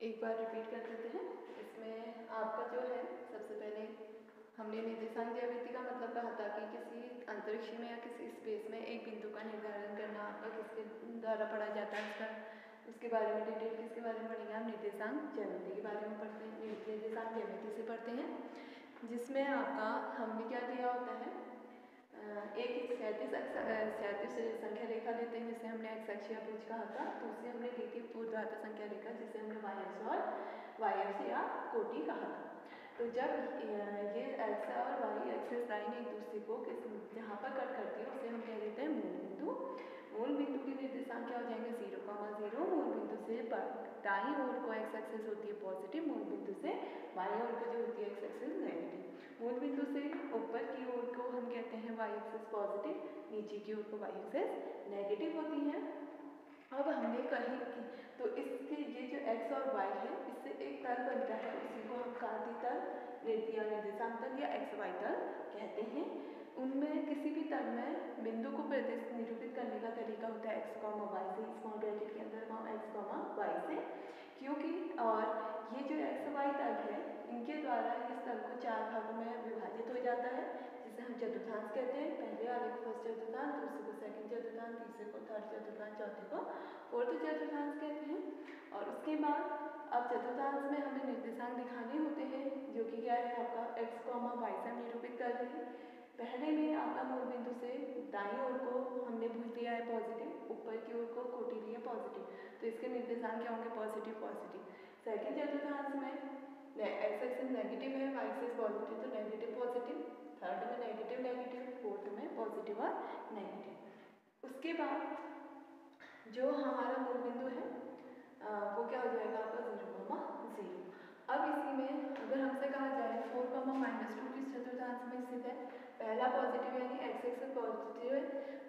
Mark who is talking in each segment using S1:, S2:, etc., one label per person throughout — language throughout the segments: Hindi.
S1: एक बार रिपीट कर देते हैं। इसमें आपका जो है, सबसे पहले हमने निर्देशांक ज्यामिति का मतलब कहा था कि किसी अंतरिक्ष में या किसी स्पेस में एक बिंदु का निर्धारण करना आपका किसके द्वारा पढ़ा जाता है उसका। उसके बारे में डिटेल किसके बारे में पढ़ेंगे हम निर्देशांक ज्यामिति के बारे में पढ़ते हैं। निर्देशांक ज्यामिति से पढ़ते हैं। जिसमें आपका हमने क्या दिया होता है? एक सैंतीस सैंतीस संख्या रेखा लेते हैं, जिसे हमने एक्स या पूछ कहा था तो उसे हमने दी संख्या रेखा जिसे हमने वाई एक्स और वाई एक्स या कोटि कहा था। तो जब ये एक्स और वाई एक्सेस लाइन एक दूसरे को किस जहाँ पर कट करती है, उसे हम कह देते हैं मूल बिंदु। मूल बिंदु के निर्देशांक क्या हो जाएँगे? Zero comma zero. मूल बिंदु से दाई ओर को एक्स एक्सेस होती है पॉजिटिव मूल बिंदु से बाई ओर को जो होती है एक्स एक्सेस नेगेटिव मूल बिंदु से ऊपर की ओर को हम कहते हैं वाई एक्सेस पॉजिटिव नीचे की ओर को वाई एक्सेस नेगेटिव होती है। अब हमने कही तो इसके ये जो x और y है, इससे एक तल बनता है, उसी को हम कार्ती तल या निर्देशांक तल या एक्स वाई तल कहते हैं। उनमें किसी भी तल में बिंदु को निरूपित करने का तरीका होता है एक्स कॉमा वाई से स्मॉल ब्रैकेट के अंदर हम एक्स कॉमा वाई से। क्योंकि, और ये जो एक्स वाई तल है, इनके द्वारा इस तल को चार भागों में विभाजित हो जाता है, जिसे हम चतुर्थांश कहते हैं। पहले वाले को फ़र्स्ट चतुर्थांश, दूसरे को सेकंड चतुर्थांश, तीसरे को थर्ड चतुर्थांश, चौथे को फोर्थ चतुर्थांश कहते हैं, और उसके बाद अब चतुर्थांश में हमें निर्देशांक दिखाने होते हैं, जो कि क्या है, आपका एक्स कॉमा वाई से हम निरूपित कर रहे हैं। पहले में आपका मूल बिंदु से दाई ओर को हमने भूल दिया है पॉजिटिव ऊपर की ओर को कोटी लिया पॉजिटिव तो इसके निर्देशांक क्या होंगे? पॉजिटिव पॉजिटिव सेकेंड चतुर्थांश में एक्स एक्सिस नेगेटिव है वाई एक्सिस पॉजिटिव तो नेगेटिव पॉजिटिव थर्ड में नेगेटिव नेगेटिव फोर्थ में पॉजिटिव और नेगेटिव उसके बाद जो हमारा मूल बिंदु है आ, वो क्या हो जाएगा आपका ज़ीरो कॉमा ज़ीरो अब इसी में अगर हमसे कहा जाए फोर कॉमा माइनस टू किस चतुर्थांश में स्थित है पहला पॉजिटिव यानी एक्स एक्सेस पॉजिटिव है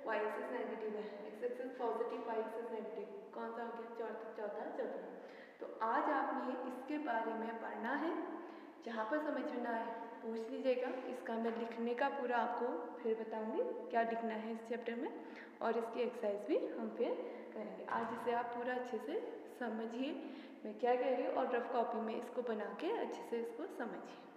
S1: वाई एक्सेस नेगेटिव है। X axes positive Y axes negative कौन सा हो गया? चौथा चौथा चौथा। तो आज आपने इसके बारे में पढ़ना है जहाँ पर समझ में आए पूछ लीजिएगा। इसका मैं लिखने का पूरा आपको फिर बताऊँगी क्या लिखना है इस चैप्टर में और इसकी एक्सरसाइज भी हम फिर करेंगे। आज इसे आप पूरा अच्छे से समझिए। मैं क्या कह रही हूँ? और रफ कॉपी में इसको बना के अच्छे से इसको समझिए।